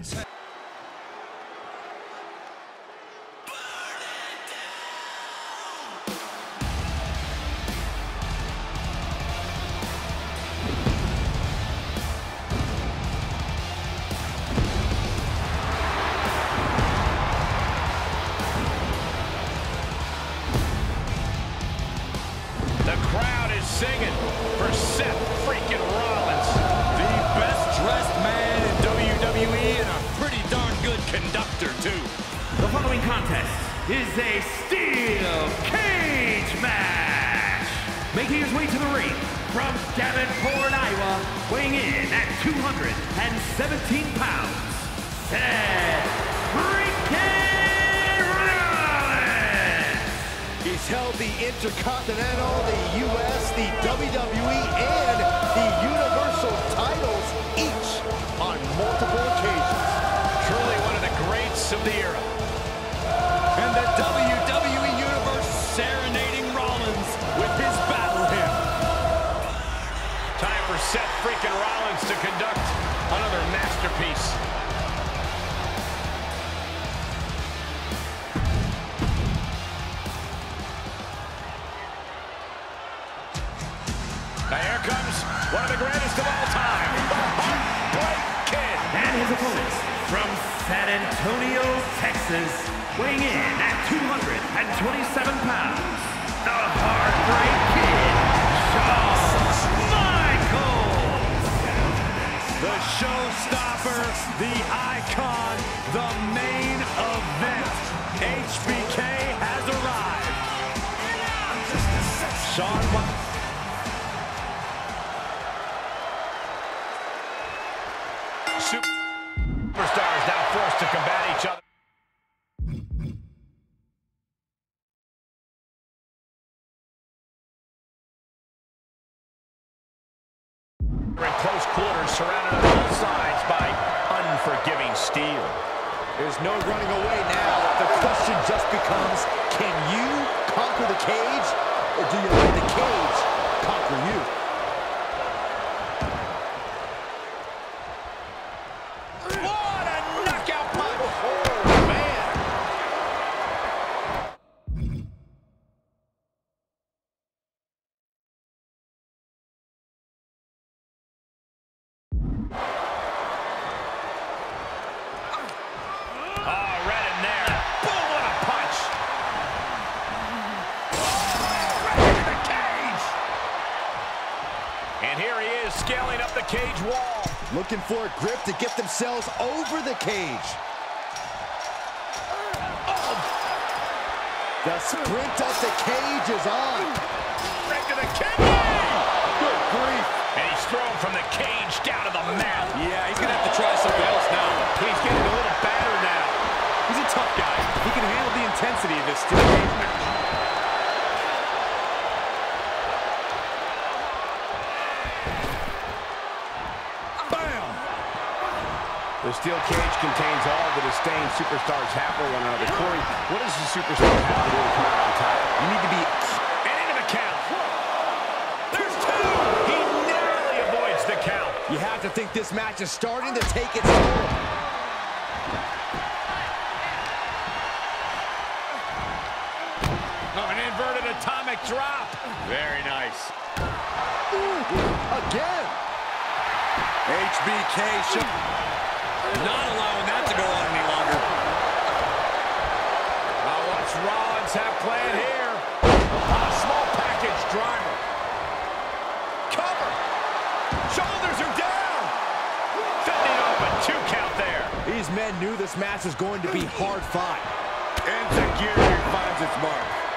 The conductor, too. The following contest is a steel cage match. Making his way to the ring from Davenport, Iowa, weighing in at 217 pounds, Seth freaking Rollins. He's held the Intercontinental, the U.S., the WWE, and the Universal titles, the era. And the WWE Universe serenading Rollins with his battle hymn. Time for Seth freaking Rollins to conduct another masterpiece. San Antonio, Texas, weighing in at 227 pounds, the Heartbreak Kid, Shawn Michaels. The showstopper, the icon, the main event. HBK has arrived. Shawn Mi- Superstars now forced to combat each other. In close quarters, surrounded on all sides by unforgiving steel. There's no running away now. The question just becomes, can you conquer the cage, or do you let the cage conquer you? What a knockout punch! Oh, man! Oh, right in there. Boom, what a punch! Oh, right into the cage! And here he is, scaling up the cage wall. Looking for a grip to get themselves over the cage. The sprint up the cage is on. Right to the kidney! Good grief. And he's thrown from the cage down to the mat. Yeah, he's going to have to try something else now. He's getting this steel cage match. Bam! The steel cage contains all the disdain superstars have for one another. Corey, what does the superstar have to do to come out on top? You need to be... And into the count. There's two! He narrowly avoids the count. You have to think this match is starting to take its toll. Atomic drop. Very nice. Ooh, again. HBK should... Not allowing that to go on any longer. Now what's Rollins have planned here? A small package driver. Cover. Shoulders are down. Fending off a two count there. These men knew this match was going to be hard fought. Insecurity finds its mark.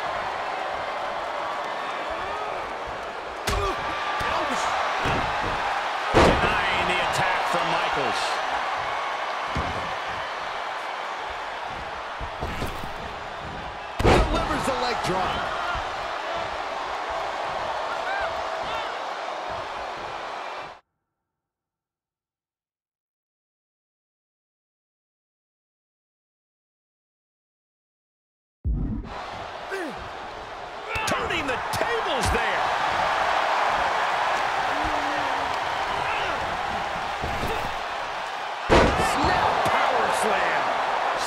Denying the attack from Michaels. Delivers the leg drop. Turning the tables there. Snap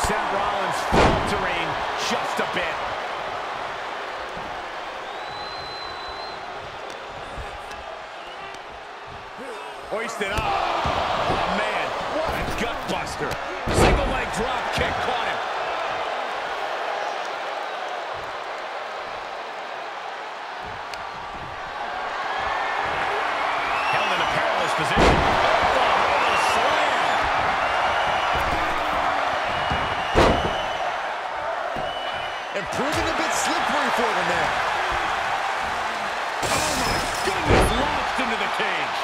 Seth Rollins faltering just a bit. Hoisted up. Oh, man. What a gut buster. Single leg drop kick caught him. Proving a bit slippery for them there. Oh, my goodness. Launched into the cage.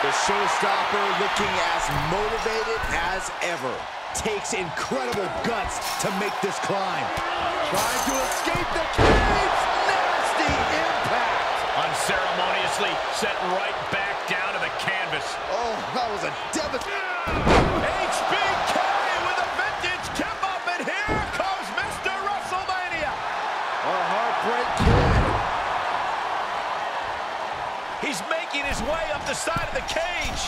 The showstopper looking as motivated as ever. Takes incredible guts to make this climb. Trying to escape the cage. Nasty impact. Unceremoniously set right back down to the canvas. Oh, that was a devastating. He's making his way up the side of the cage.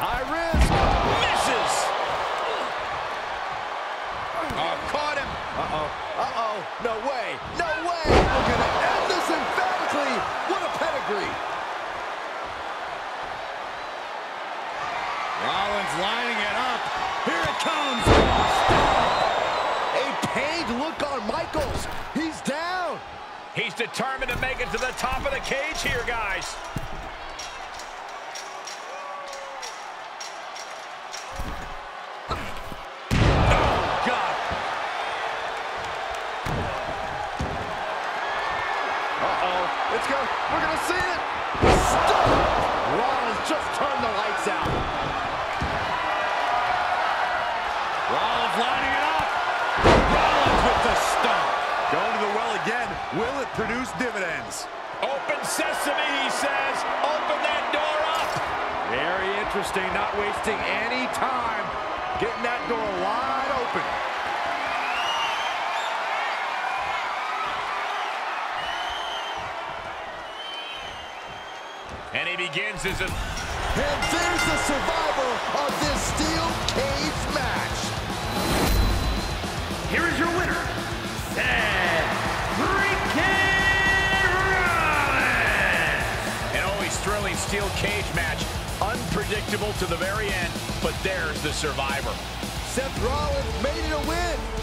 High risk. Misses. Oh, caught him. Uh-oh. Uh-oh. No way. No way. We're going to end this emphatically. What a pedigree. Rollins lining it up. Here it comes. A pained look on Michaels. He's down. He's determined to make it to the top of the cage here, guys. Oh, God. Uh-oh. It's go. We're going to see it. Stop. Rollins just turned the lights out. Rollins lining it up. Rollins with the stomp. Going well again. Will it produce dividends? Open sesame, he says. Open that door up. Very interesting. Not wasting any time. Getting that door wide open. And he begins his... And there's the survivor of this steel cage match. Here is your steel cage match. Unpredictable to the very end, but there's the survivor. Seth Rollins made it a win.